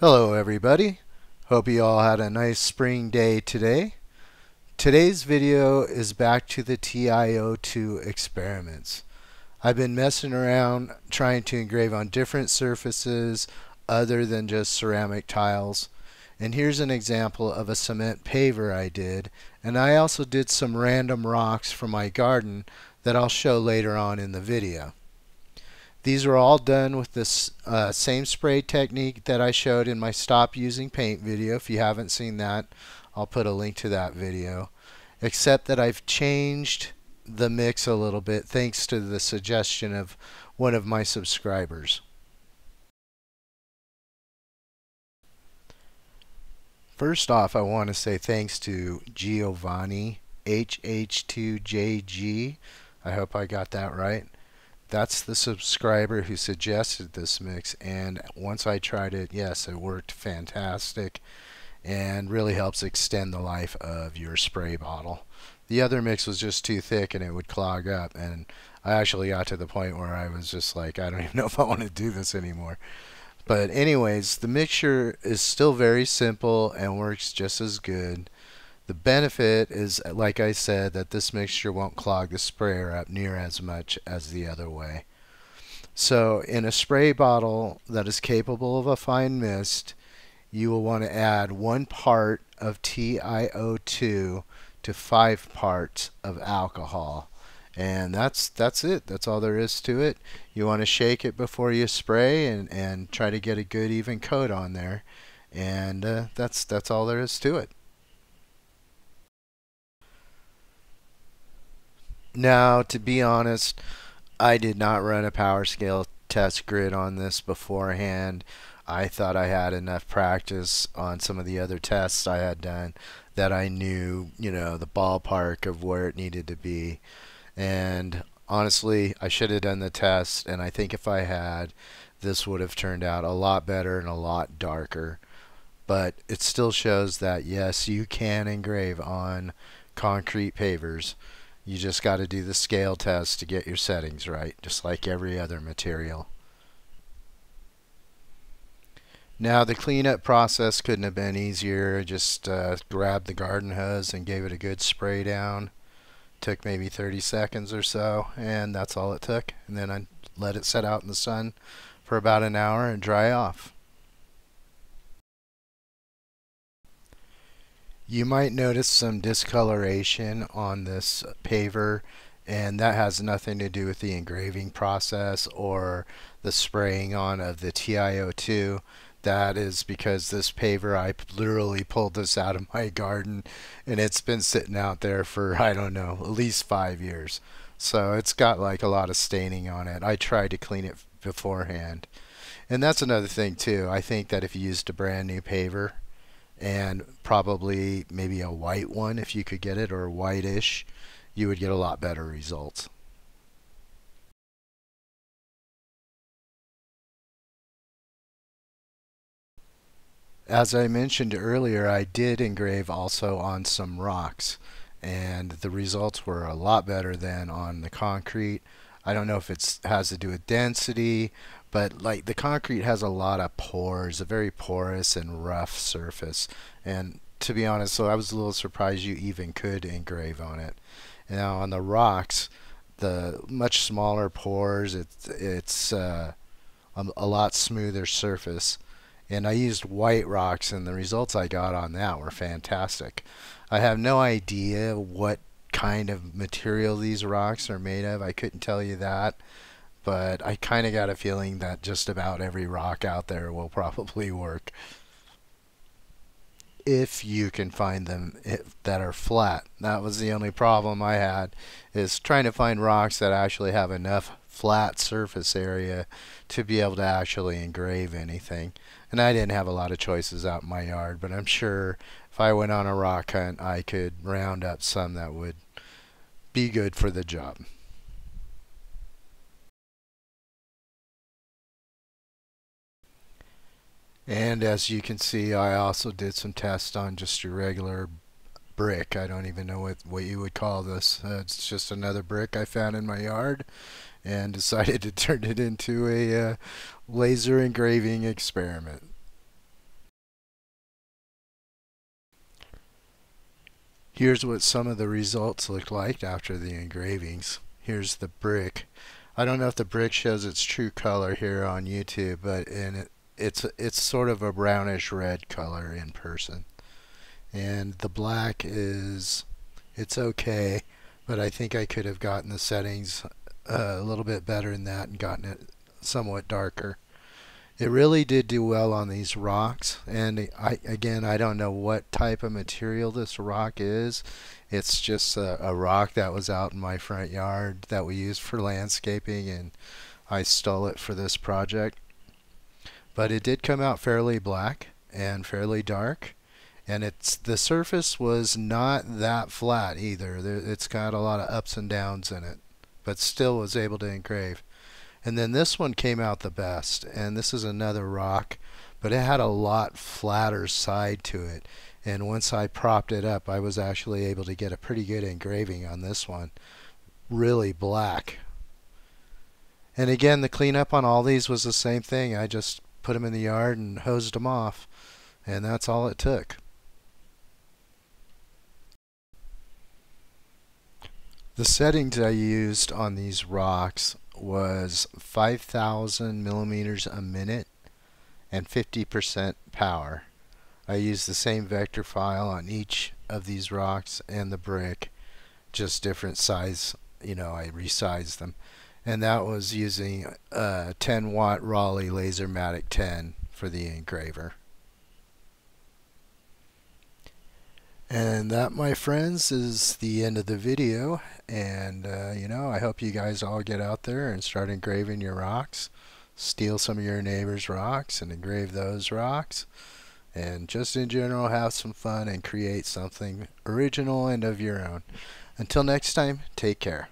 Hello everybody. Hope you all had a nice spring day today. Today's video is back to the TiO2 experiments. I've been messing around trying to engrave on different surfaces other than just ceramic tiles. And here's an example of a cement paver I did. And I also did some random rocks from my garden that I'll show later on in the video. These are all done with this uh, same spray technique that I showed in my stop using paint video. If you haven't seen that, I'll put a link to that video. Except that I've changed the mix a little bit thanks to the suggestion of one of my subscribers. First off, I want to say thanks to Giovanni HH2JG. I hope I got that right that's the subscriber who suggested this mix and once I tried it yes it worked fantastic and really helps extend the life of your spray bottle. The other mix was just too thick and it would clog up and I actually got to the point where I was just like I don't even know if I want to do this anymore. But anyways the mixture is still very simple and works just as good the benefit is, like I said, that this mixture won't clog the sprayer up near as much as the other way. So in a spray bottle that is capable of a fine mist, you will want to add one part of TiO2 to five parts of alcohol. And that's that's it. That's all there is to it. You want to shake it before you spray and, and try to get a good even coat on there. And uh, that's that's all there is to it. Now, to be honest, I did not run a power scale test grid on this beforehand. I thought I had enough practice on some of the other tests I had done that I knew, you know, the ballpark of where it needed to be. And honestly, I should have done the test, and I think if I had, this would have turned out a lot better and a lot darker. But it still shows that, yes, you can engrave on concrete pavers. You just got to do the scale test to get your settings right, just like every other material. Now the cleanup process couldn't have been easier. Just uh, grabbed the garden hose and gave it a good spray down. Took maybe 30 seconds or so, and that's all it took. And then I let it set out in the sun for about an hour and dry off. You might notice some discoloration on this paver and that has nothing to do with the engraving process or the spraying on of the TiO2. That is because this paver, I literally pulled this out of my garden and it's been sitting out there for, I don't know, at least five years. So it's got like a lot of staining on it. I tried to clean it beforehand. And that's another thing too. I think that if you used a brand new paver, and probably maybe a white one if you could get it or whitish you would get a lot better results. As I mentioned earlier I did engrave also on some rocks and the results were a lot better than on the concrete. I don't know if it has to do with density but like the concrete has a lot of pores, a very porous and rough surface. And to be honest, so I was a little surprised you even could engrave on it. Now on the rocks, the much smaller pores, it's it's uh, a, a lot smoother surface. And I used white rocks, and the results I got on that were fantastic. I have no idea what kind of material these rocks are made of. I couldn't tell you that but I kind of got a feeling that just about every rock out there will probably work if you can find them eh, that are flat. That was the only problem I had is trying to find rocks that actually have enough flat surface area to be able to actually engrave anything. And I didn't have a lot of choices out in my yard, but I'm sure if I went on a rock hunt, I could round up some that would be good for the job. And as you can see, I also did some tests on just your regular brick. I don't even know what, what you would call this. Uh, it's just another brick I found in my yard and decided to turn it into a uh, laser engraving experiment. Here's what some of the results look like after the engravings. Here's the brick. I don't know if the brick shows its true color here on YouTube, but in it, it's it's sort of a brownish red color in person. And the black is it's okay, but I think I could have gotten the settings uh, a little bit better than that and gotten it somewhat darker. It really did do well on these rocks, and I again I don't know what type of material this rock is. It's just a, a rock that was out in my front yard that we used for landscaping, and I stole it for this project. But it did come out fairly black and fairly dark, and it's the surface was not that flat either. It's got a lot of ups and downs in it, but still was able to engrave. And then this one came out the best. And this is another rock, but it had a lot flatter side to it. And once I propped it up, I was actually able to get a pretty good engraving on this one. Really black. And again, the cleanup on all these was the same thing. I just put them in the yard and hosed them off. And that's all it took. The settings I used on these rocks was 5,000 millimeters a minute and 50% power. I used the same vector file on each of these rocks and the brick, just different size, you know, I resized them. And that was using a 10 watt Roly Lasermatic 10 for the engraver. And that, my friends, is the end of the video. And, uh, you know, I hope you guys all get out there and start engraving your rocks. Steal some of your neighbor's rocks and engrave those rocks. And just in general, have some fun and create something original and of your own. Until next time, take care.